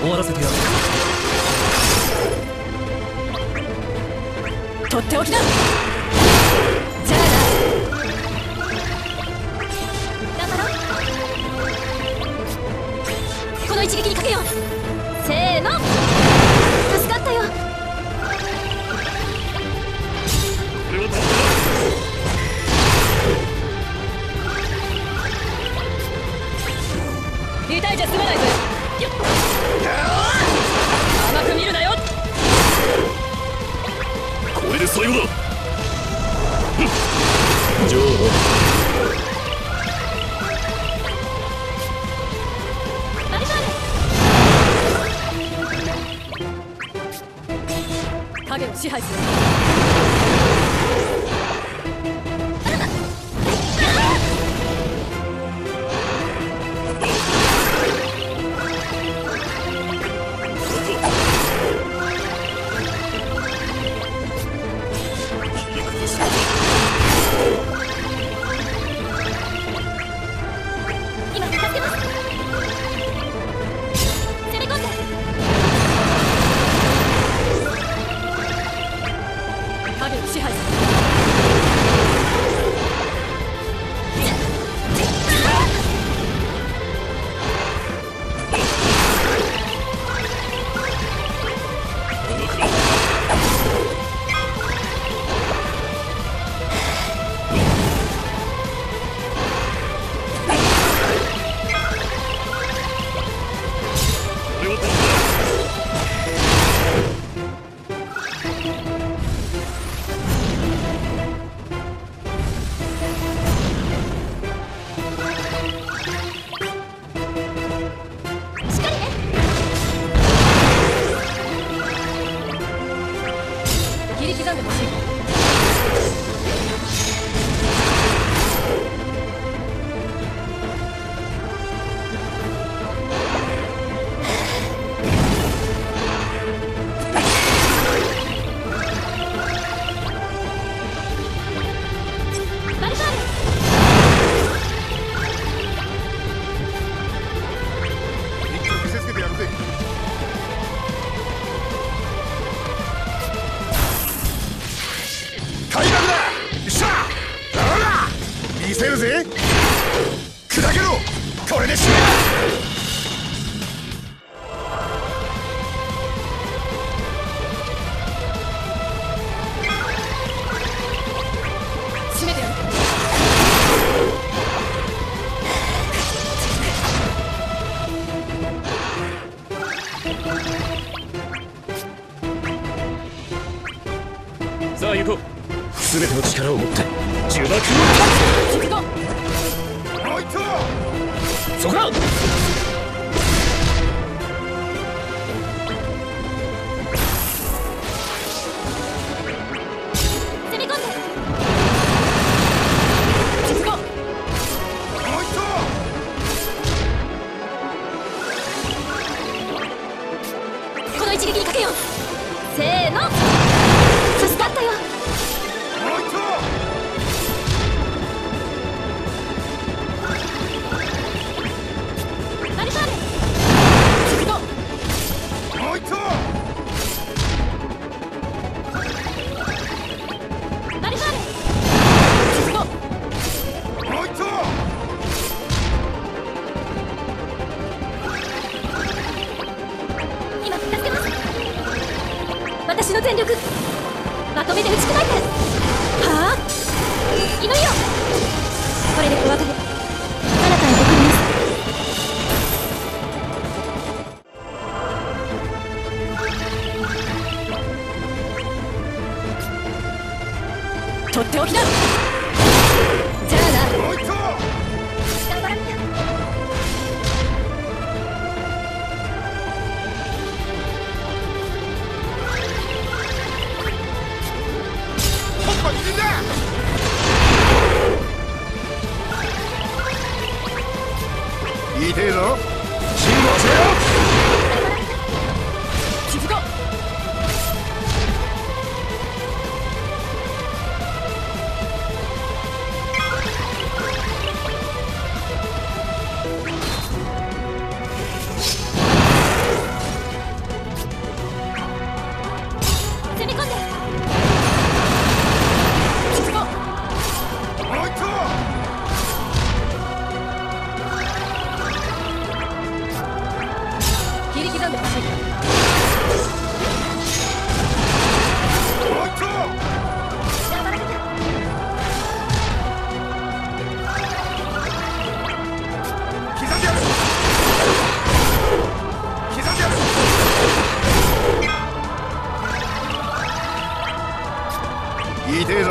終わらせてやる。とっておきだ。影を支配する。Go! の全力。まとめて打ち砕いて。はあ？祈りよ。これでお別れあなたへ送ります。とっておきだ。んでほしいおっと頑張らなきゃ刻んでやる刻んでやる言いてえぞ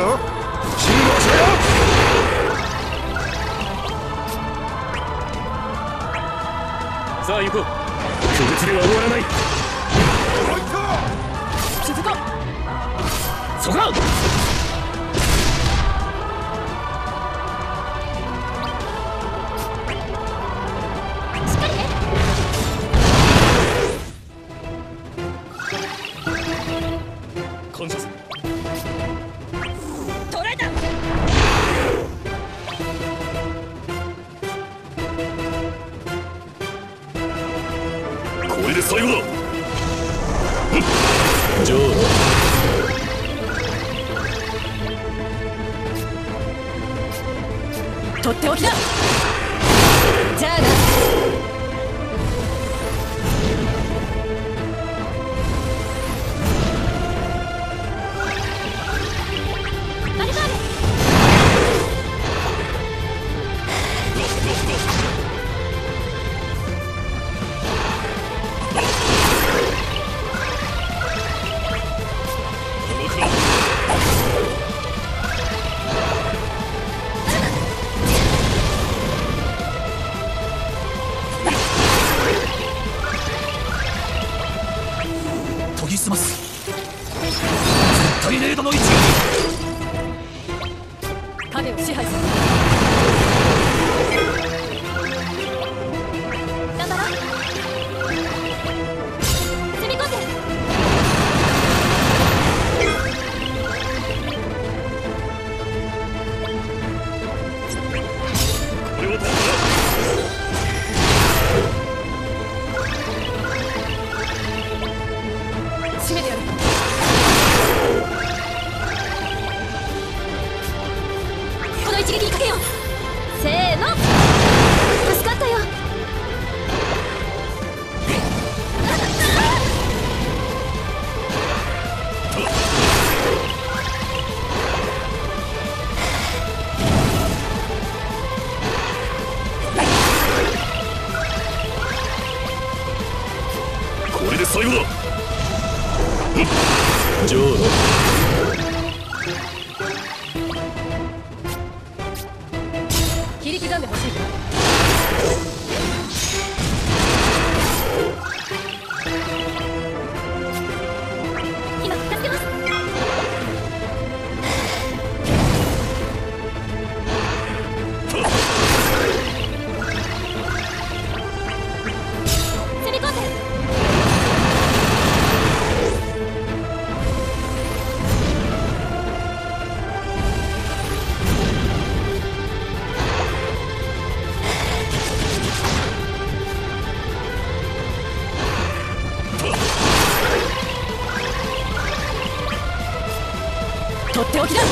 辛抱しろよさあ行こう。拒絶では終わらない。そこだ。しっかりね最後だジョーとっておきだじゃあな。一撃にかけよう。せーの。助かったよ。これで最後だ。ジョー切りんでほしいけど。とっておきだ。な。